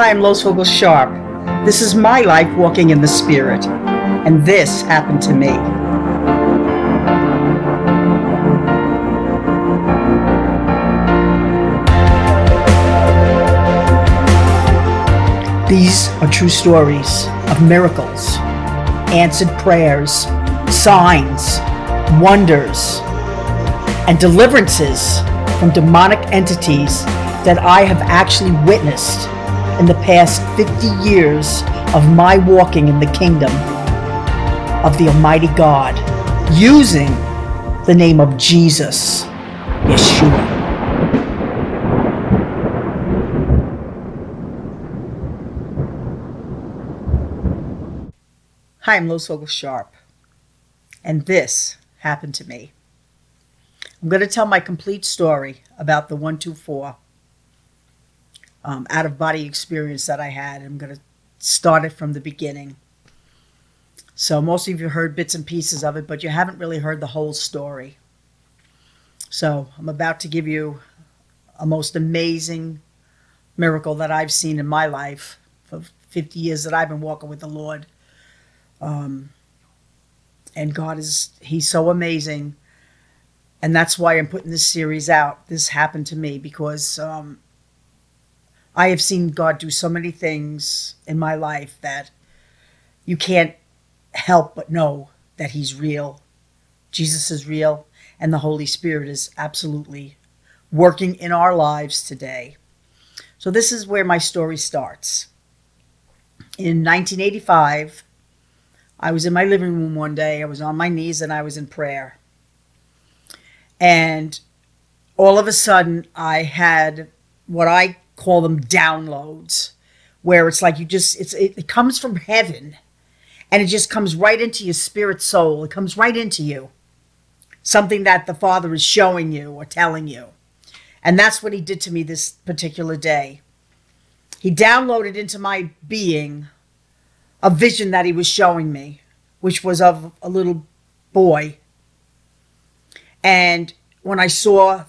Hi, I'm Lois Vogel Sharp. This is my life walking in the Spirit, and this happened to me. These are true stories of miracles, answered prayers, signs, wonders, and deliverances from demonic entities that I have actually witnessed in the past 50 years of my walking in the kingdom of the Almighty God using the name of Jesus, Yeshua. Hi, I'm Lois Vogel Sharp, and this happened to me. I'm going to tell my complete story about the 124 um, out of body experience that I had. I'm going to start it from the beginning. So, most of you heard bits and pieces of it, but you haven't really heard the whole story. So, I'm about to give you a most amazing miracle that I've seen in my life for 50 years that I've been walking with the Lord. Um, and God is, He's so amazing. And that's why I'm putting this series out. This happened to me because um, I have seen God do so many things in my life that you can't help but know that He's real. Jesus is real, and the Holy Spirit is absolutely working in our lives today. So, this is where my story starts. In 1985, I was in my living room one day. I was on my knees and I was in prayer. And all of a sudden, I had what I call them downloads, where it's like you just, it's, it, it comes from heaven and it just comes right into your spirit soul. It comes right into you. Something that the Father is showing you or telling you. And that's what he did to me this particular day. He downloaded into my being a vision that he was showing me, which was of a little boy. And when I saw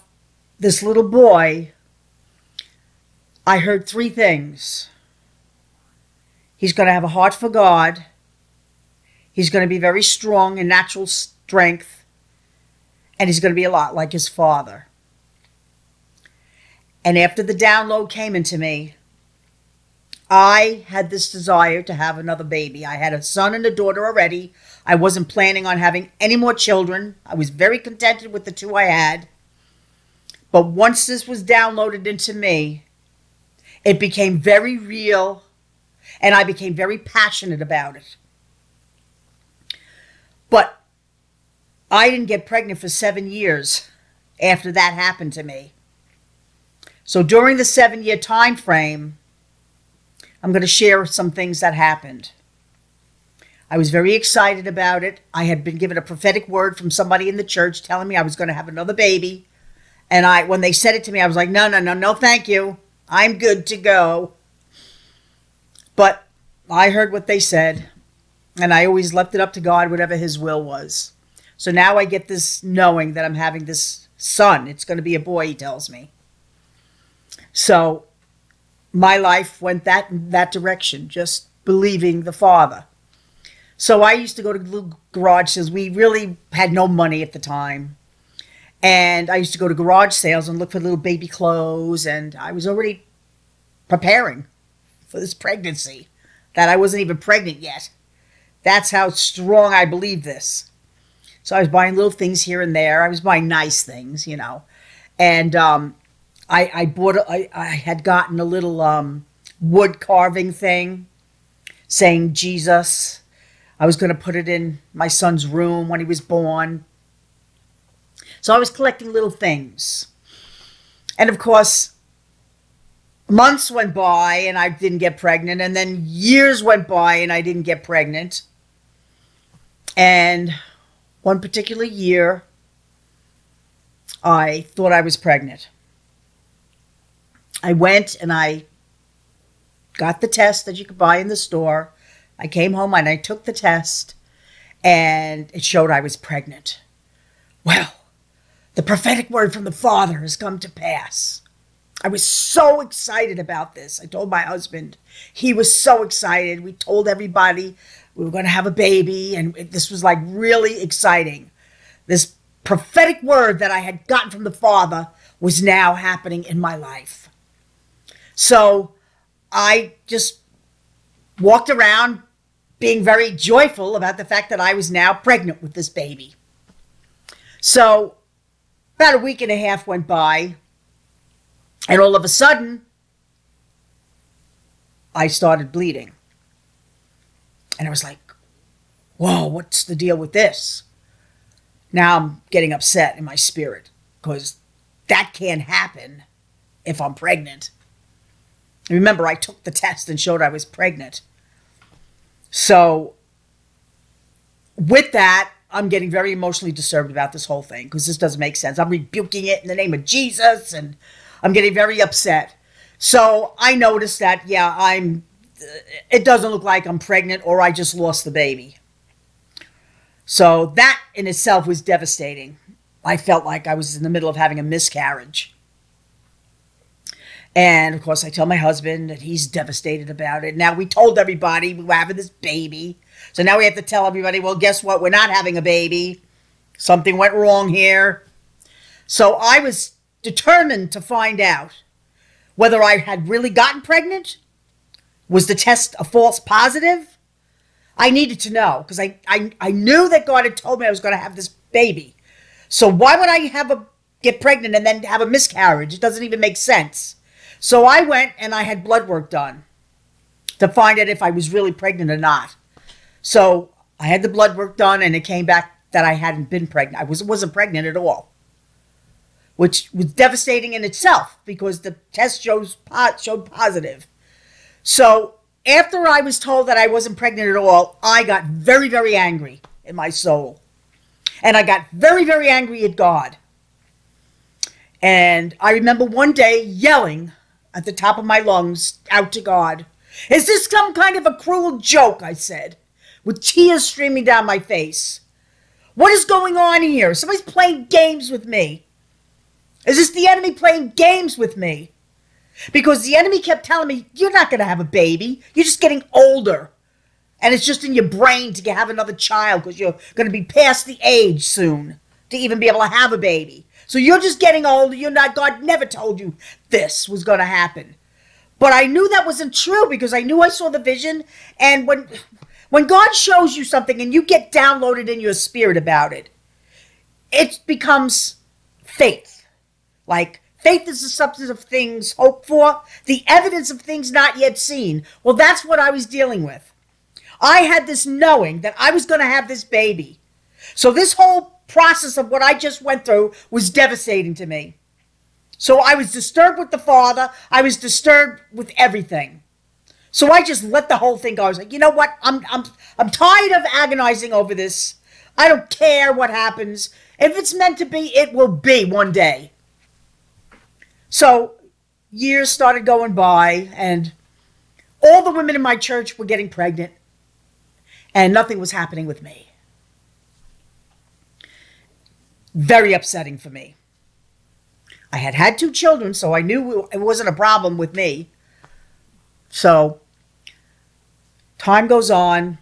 this little boy, I heard three things. He's going to have a heart for God. He's going to be very strong in natural strength. And he's going to be a lot like his father. And after the download came into me, I had this desire to have another baby. I had a son and a daughter already. I wasn't planning on having any more children. I was very contented with the two I had. But once this was downloaded into me, it became very real and I became very passionate about it. But I didn't get pregnant for seven years after that happened to me. So during the seven year time frame, I'm going to share some things that happened. I was very excited about it. I had been given a prophetic word from somebody in the church telling me I was going to have another baby. And I when they said it to me, I was like, "No, no, no, no, thank you. I'm good to go." But I heard what they said, and I always left it up to God whatever his will was. So now I get this knowing that I'm having this son. It's going to be a boy, he tells me. So my life went that that direction, just believing the Father. So I used to go to little garage sales. We really had no money at the time. And I used to go to garage sales and look for little baby clothes. And I was already preparing for this pregnancy that I wasn't even pregnant yet. That's how strong I believe this. So I was buying little things here and there. I was buying nice things, you know. And um, I, I bought, I, I had gotten a little um, wood carving thing saying Jesus. I was going to put it in my son's room when he was born. So I was collecting little things. And of course, months went by and I didn't get pregnant. And then years went by and I didn't get pregnant. And one particular year, I thought I was pregnant. I went and I got the test that you could buy in the store. I came home and I took the test and it showed I was pregnant. Well, the prophetic word from the Father has come to pass. I was so excited about this. I told my husband. He was so excited. We told everybody we were going to have a baby, and this was like really exciting. This prophetic word that I had gotten from the Father was now happening in my life. So I just walked around being very joyful about the fact that I was now pregnant with this baby. So about a week and a half went by, and all of a sudden, I started bleeding. And I was like, whoa, what's the deal with this? Now I'm getting upset in my spirit because that can't happen if I'm pregnant. Remember, I took the test and showed I was pregnant. So, with that, I'm getting very emotionally disturbed about this whole thing because this doesn't make sense. I'm rebuking it in the name of Jesus and I'm getting very upset. So, I noticed that, yeah, I'm, uh, it doesn't look like I'm pregnant or I just lost the baby. So, that in itself was devastating. I felt like I was in the middle of having a miscarriage. And of course, I tell my husband that he's devastated about it. Now, we told everybody we were having this baby. So now we have to tell everybody, well, guess what? We're not having a baby. Something went wrong here. So I was determined to find out whether I had really gotten pregnant. Was the test a false positive? I needed to know because I, I, I knew that God had told me I was going to have this baby. So why would I have a get pregnant and then have a miscarriage? It doesn't even make sense. So I went and I had blood work done to find out if I was really pregnant or not. So I had the blood work done and it came back that I hadn't been pregnant. I was, wasn't pregnant at all, which was devastating in itself because the test shows showed positive. So after I was told that I wasn't pregnant at all, I got very, very angry in my soul. And I got very, very angry at God. And I remember one day yelling at the top of my lungs out to God. Is this some kind of a cruel joke? I said, with tears streaming down my face. What is going on here? Somebody's playing games with me. Is this the enemy playing games with me? Because the enemy kept telling me, you're not going to have a baby. You're just getting older. And it's just in your brain to have another child because you're going to be past the age soon to even be able to have a baby. So you're just getting older. You're not, God never told you this was going to happen. But I knew that wasn't true because I knew I saw the vision. And when, when God shows you something and you get downloaded in your spirit about it, it becomes faith. Like faith is the substance of things hoped for, the evidence of things not yet seen. Well, that's what I was dealing with. I had this knowing that I was going to have this baby. So this whole process of what I just went through was devastating to me. So I was disturbed with the father. I was disturbed with everything. So I just let the whole thing go. I was like, you know what? I'm I'm I'm tired of agonizing over this. I don't care what happens. If it's meant to be, it will be one day. So years started going by and all the women in my church were getting pregnant and nothing was happening with me. Very upsetting for me. I had had two children, so I knew it wasn't a problem with me. So time goes on,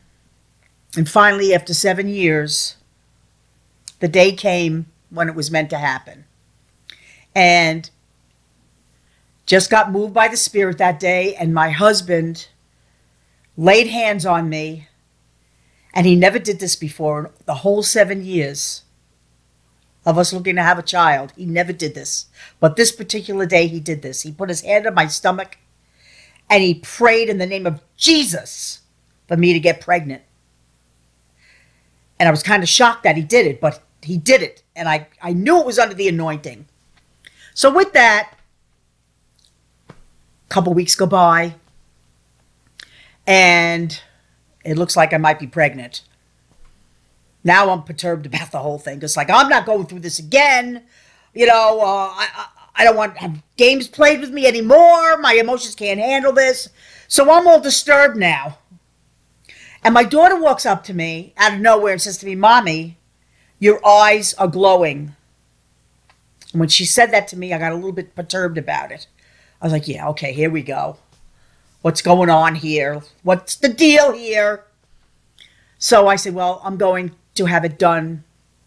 and finally, after seven years, the day came when it was meant to happen. And just got moved by the Spirit that day, and my husband laid hands on me, and he never did this before the whole seven years of us looking to have a child. He never did this. But this particular day, he did this. He put his hand on my stomach and he prayed in the name of Jesus for me to get pregnant. And I was kind of shocked that he did it, but he did it. And I, I knew it was under the anointing. So, with that, a couple weeks go by, and it looks like I might be pregnant. Now I'm perturbed about the whole thing. It's like I'm not going through this again. You know, uh, I, I don't want have games played with me anymore. My emotions can't handle this. So I'm all disturbed now. And my daughter walks up to me out of nowhere and says to me, Mommy, your eyes are glowing. And when she said that to me, I got a little bit perturbed about it. I was like, yeah, okay, here we go. What's going on here? What's the deal here? So I said, well, I'm going to have it done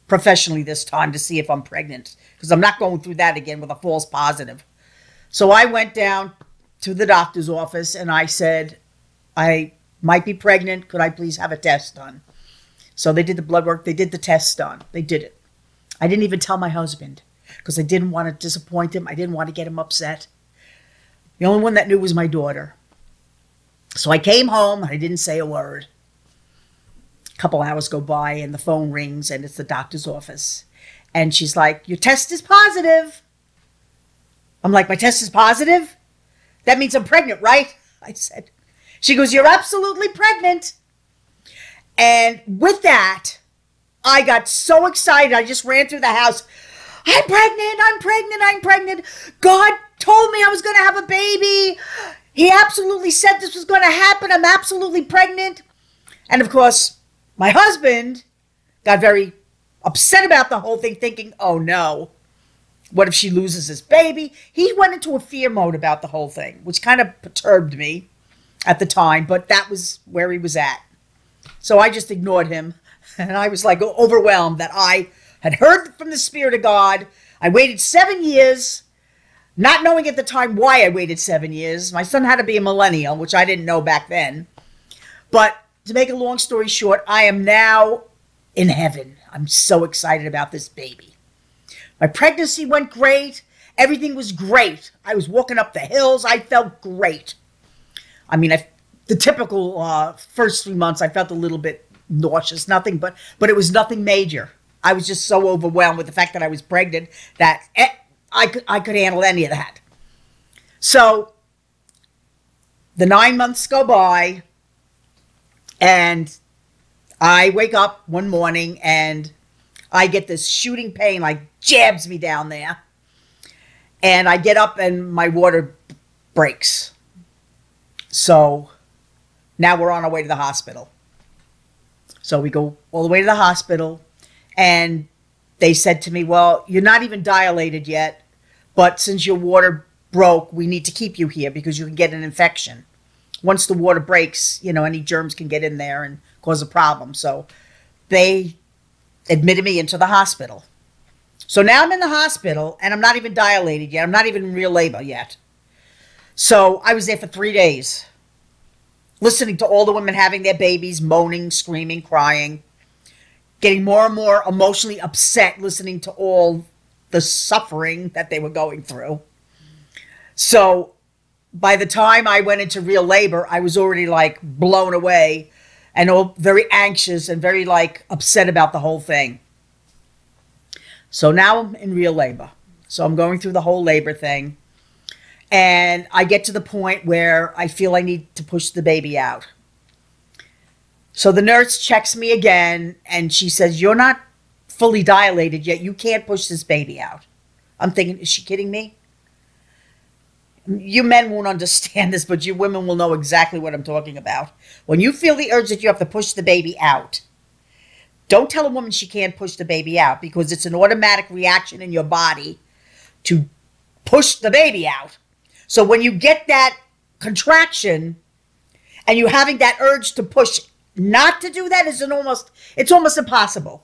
professionally this time to see if I'm pregnant because I'm not going through that again with a false positive. So I went down to the doctor's office and I said, I might be pregnant. Could I please have a test done? So they did the blood work, they did the test done, they did it. I didn't even tell my husband because I didn't want to disappoint him, I didn't want to get him upset. The only one that knew was my daughter. So I came home, I didn't say a word. A couple hours go by and the phone rings and it's the doctor's office. And she's like, Your test is positive. I'm like, My test is positive? That means I'm pregnant, right? I said. She goes, You're absolutely pregnant. And with that, I got so excited. I just ran through the house. I'm pregnant. I'm pregnant. I'm pregnant. God told me I was going to have a baby. He absolutely said this was going to happen. I'm absolutely pregnant. And of course, my husband got very upset about the whole thing, thinking, oh no, what if she loses this baby? He went into a fear mode about the whole thing, which kind of perturbed me at the time, but that was where he was at. So I just ignored him. And I was like overwhelmed that I had heard from the Spirit of God. I waited seven years, not knowing at the time why I waited seven years. My son had to be a millennial, which I didn't know back then. But to make a long story short, I am now in heaven. I'm so excited about this baby. My pregnancy went great. Everything was great. I was walking up the hills. I felt great. I mean, I, the typical uh, first three months, I felt a little bit nauseous, nothing, but but it was nothing major. I was just so overwhelmed with the fact that I was pregnant that I could I could handle any of that. So the nine months go by, and I wake up one morning and I get this shooting pain, like jabs me down there. And I get up and my water breaks. So now we're on our way to the hospital. So we go all the way to the hospital, and they said to me, Well, you're not even dilated yet, but since your water broke, we need to keep you here because you can get an infection. Once the water breaks, you know, any germs can get in there and cause a problem. So they admitted me into the hospital. So now I'm in the hospital and I'm not even dilated yet. I'm not even in real labor yet. So I was there for three days, listening to all the women having their babies, moaning, screaming, crying, getting more and more emotionally upset listening to all the suffering that they were going through. So by the time I went into real labor, I was already like blown away and all very anxious and very like upset about the whole thing. So now I'm in real labor. So I'm going through the whole labor thing. And I get to the point where I feel I need to push the baby out. So the nurse checks me again and she says, You're not fully dilated yet. You can't push this baby out. I'm thinking, Is she kidding me? You men won't understand this, but you women will know exactly what I'm talking about. When you feel the urge that you have to push the baby out, don't tell a woman she can't push the baby out because it's an automatic reaction in your body to push the baby out. So when you get that contraction and you're having that urge to push not to do that is an almost it's almost impossible.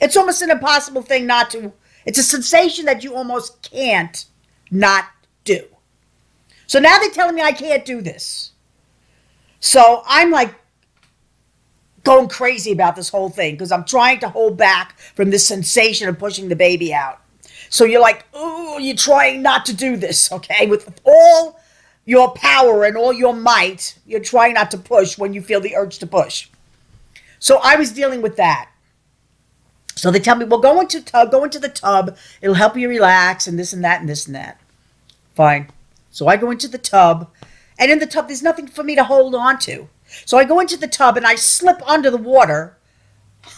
It's almost an impossible thing not to it's a sensation that you almost can't not do. So now they're telling me I can't do this. So I'm like going crazy about this whole thing because I'm trying to hold back from this sensation of pushing the baby out. So you're like, oh, you're trying not to do this, okay? With all your power and all your might, you're trying not to push when you feel the urge to push. So I was dealing with that. So they tell me, well, go into tub, go into the tub. It'll help you relax and this and that and this and that. Fine. So I go into the tub, and in the tub, there's nothing for me to hold on to. So I go into the tub and I slip under the water.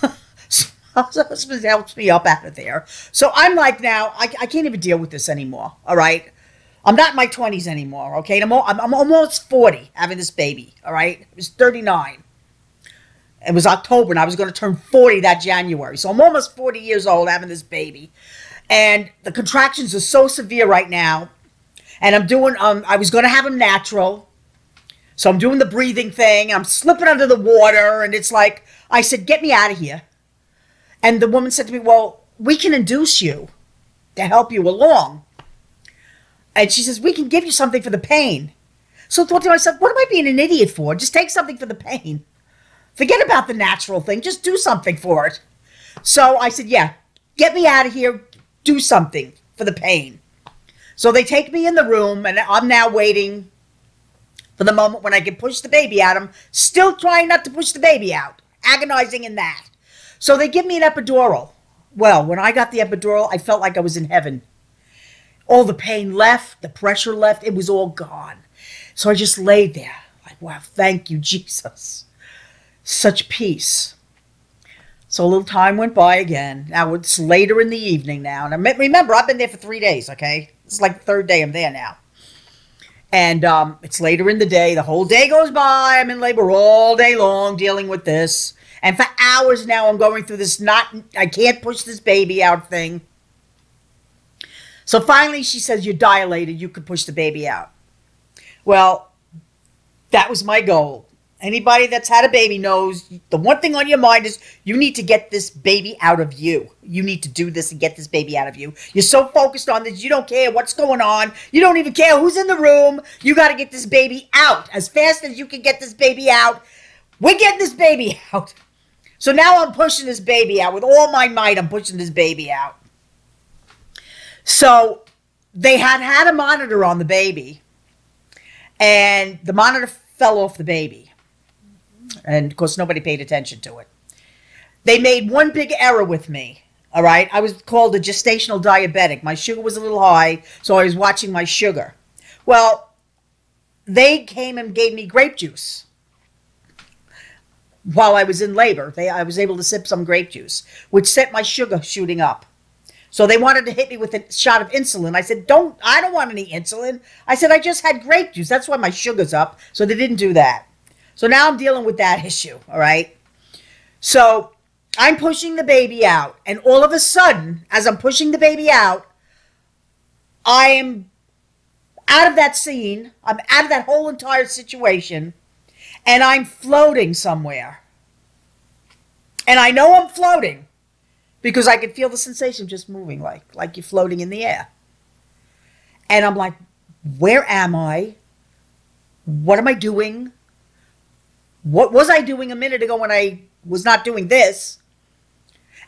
husband helps me up out of there. So I'm like, now, I, I can't even deal with this anymore. All right. I'm not in my 20s anymore. Okay. I'm, I'm, I'm almost 40 having this baby. All right. It was 39. It was October and I was going to turn 40 that January. So I'm almost 40 years old having this baby. And the contractions are so severe right now And I'm doing, um, I was going to have him natural. So I'm doing the breathing thing. I'm slipping under the water. And it's like, I said, get me out of here. And the woman said to me, well, we can induce you to help you along. And she says, we can give you something for the pain. So I thought to myself, what am I being an idiot for? Just take something for the pain. Forget about the natural thing. Just do something for it. So I said, yeah, get me out of here. Do something for the pain. So they take me in the room, and I'm now waiting for the moment when I can push the baby out. I'm still trying not to push the baby out, agonizing in that. So they give me an epidural. Well, when I got the epidural, I felt like I was in heaven. All the pain left, the pressure left, it was all gone. So I just laid there, like, wow, thank you, Jesus. Such peace. So a little time went by again. Now it's later in the evening now. And I remember, I've been there for three days, okay? It's like the third day I'm there now. And um, it's later in the day. The whole day goes by. I'm in labor all day long dealing with this. And for hours now, I'm going through this not, I can't push this baby out thing. So finally, she says, You're dilated. You could push the baby out. Well, that was my goal. Anybody that's had a baby knows the one thing on your mind is you need to get this baby out of you. You need to do this and get this baby out of you. You're so focused on this, you don't care what's going on. You don't even care who's in the room. You got to get this baby out as fast as you can get this baby out. We're getting this baby out. So now I'm pushing this baby out with all my might. I'm pushing this baby out. So they had had a monitor on the baby, and the monitor fell off the baby and of course, nobody paid attention to it. They made one big error with me. All right. I was called a gestational diabetic. My sugar was a little high, so I was watching my sugar. Well, they came and gave me grape juice while I was in labor. They, I was able to sip some grape juice, which set my sugar shooting up. So they wanted to hit me with a shot of insulin. I said, "Don't. I don't want any insulin." I said, "I just had grape juice. That's why my sugar's up." So they didn't do that. So now I'm dealing with that issue, all right? So I'm pushing the baby out, and all of a sudden, as I'm pushing the baby out, I am out of that scene. I'm out of that whole entire situation, and I'm floating somewhere. And I know I'm floating because I can feel the sensation just moving like like you're floating in the air. And I'm like, where am I? What am I doing? What was I doing a minute ago when I was not doing this?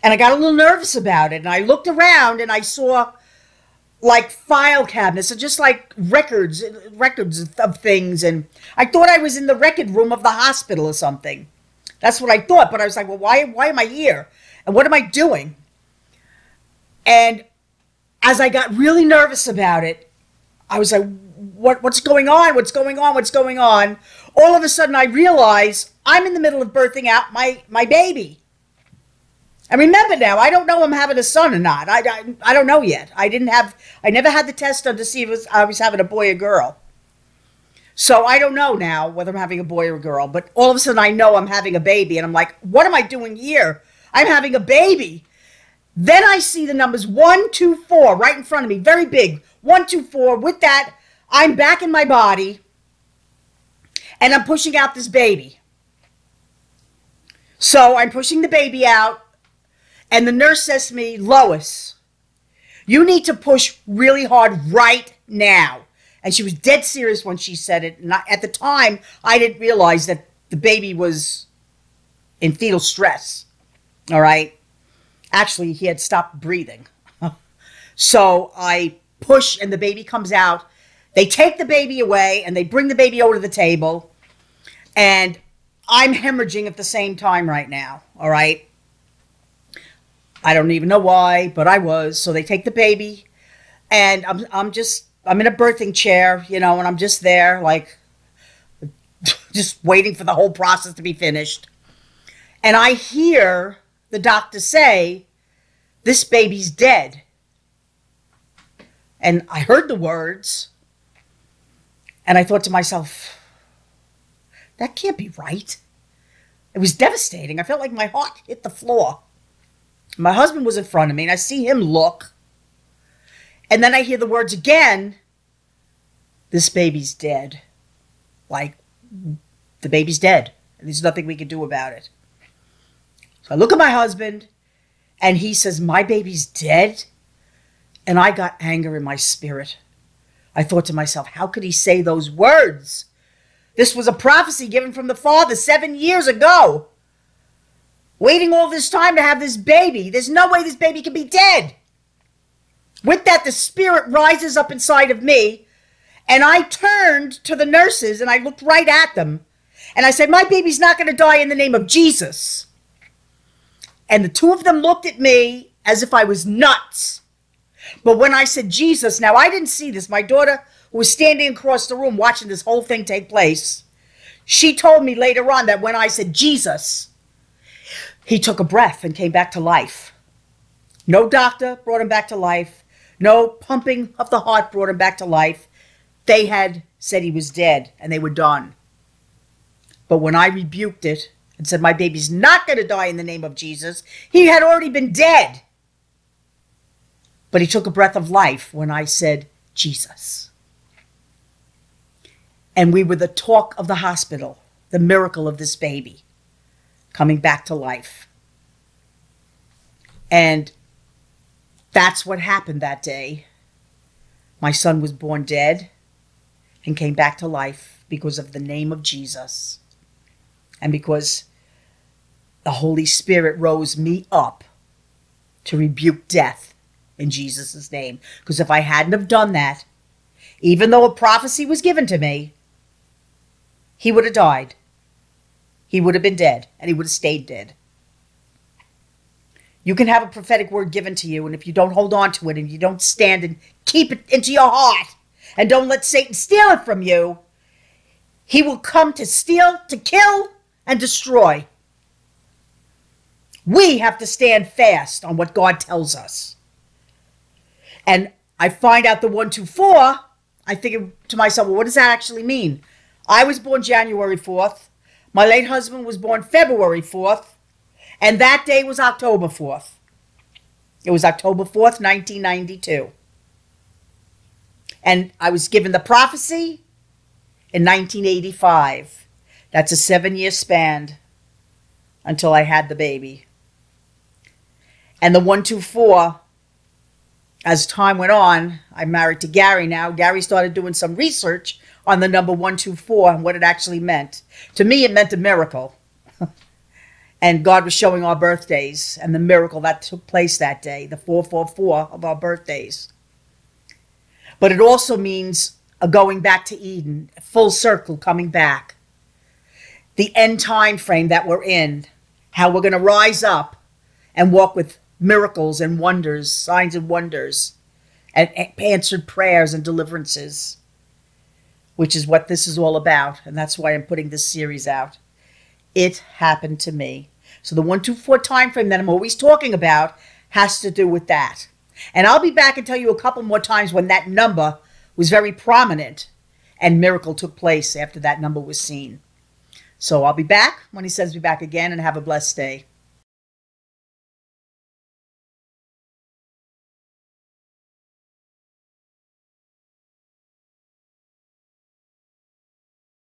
And I got a little nervous about it. And I looked around and I saw like file cabinets and just like records, records of things. And I thought I was in the record room of the hospital or something. That's what I thought. But I was like, well, why, why am I here? And what am I doing? And as I got really nervous about it, I was like, what, what's going on? What's going on? What's going on? All of a sudden, I realize I'm in the middle of birthing out my, my baby. And remember now, I don't know I'm having a son or not. I, I, I don't know yet. I didn't have, I never had the test done to see if was, I was having a boy or girl. So I don't know now whether I'm having a boy or a girl, but all of a sudden I know I'm having a baby and I'm like, what am I doing here? I'm having a baby. Then I see the numbers one, two, four right in front of me, very big. One, two, four. With that, I'm back in my body and I'm pushing out this baby. So I'm pushing the baby out, and the nurse says to me, Lois, you need to push really hard right now. And she was dead serious when she said it. And I, at the time, I didn't realize that the baby was in fetal stress. All right. Actually, he had stopped breathing. so I push, and the baby comes out they take the baby away and they bring the baby over to the table. And I'm hemorrhaging at the same time right now. All right. I don't even know why, but I was. So they take the baby and I'm, I'm just, I'm in a birthing chair, you know, and I'm just there, like, just waiting for the whole process to be finished. And I hear the doctor say, This baby's dead. And I heard the words, and I thought to myself, that can't be right. It was devastating. I felt like my heart hit the floor. My husband was in front of me, and I see him look. And then I hear the words again this baby's dead. Like, the baby's dead. And there's nothing we can do about it. So I look at my husband, and he says, My baby's dead. And I got anger in my spirit. I thought to myself, How could he say those words? This was a prophecy given from the Father seven years ago. Waiting all this time to have this baby. There's no way this baby can be dead. With that, the spirit rises up inside of me, and I turned to the nurses and I looked right at them. And I said, My baby's not going to die in the name of Jesus. And the two of them looked at me as if I was nuts. But when I said Jesus, now I didn't see this. My daughter, was standing across the room watching this whole thing take place, she told me later on that when I said Jesus, he took a breath and came back to life. No doctor brought him back to life. No pumping of the heart brought him back to life. They had said he was dead and they were done. But when I rebuked it and said, My baby's not going to die in the name of Jesus, he had already been dead. But he took a breath of life when I said, Jesus. And we were the talk of the hospital, the miracle of this baby coming back to life. And that's what happened that day. My son was born dead and came back to life because of the name of Jesus and because the Holy Spirit rose me up to rebuke death in Jesus' name. Because if I hadn't have done that, even though a prophecy was given to me, he would have died. He would have been dead, and he would have stayed dead. You can have a prophetic word given to you, and if you don't hold on to it and you don't stand and keep it into your heart and don't let Satan steal it from you, he will come to steal, to kill, and destroy. We have to stand fast on what God tells us. And I find out the 124, I think to myself, well, what does that actually mean? I was born January 4th. My late husband was born February 4th. And that day was October 4th. It was October 4th, 1992. And I was given the prophecy in 1985. That's a seven year span until I had the baby. And the 124, as time went on, I'm married to Gary now. Gary started doing some research on the number 124 and what it actually meant. To me, it meant a miracle. and God was showing our birthdays and the miracle that took place that day, the 444 of our birthdays. But it also means a going back to Eden, full circle coming back the end time frame that we're in, how we're going to rise up and walk with miracles and wonders, signs and wonders, and answered prayers and deliverances, which is what this is all about. And that's why I'm putting this series out. It happened to me. So the 124 time frame that I'm always talking about has to do with that. And I'll be back and tell you a couple more times when that number was very prominent and miracle took place after that number was seen. So I'll be back when he says be back again and have a blessed day.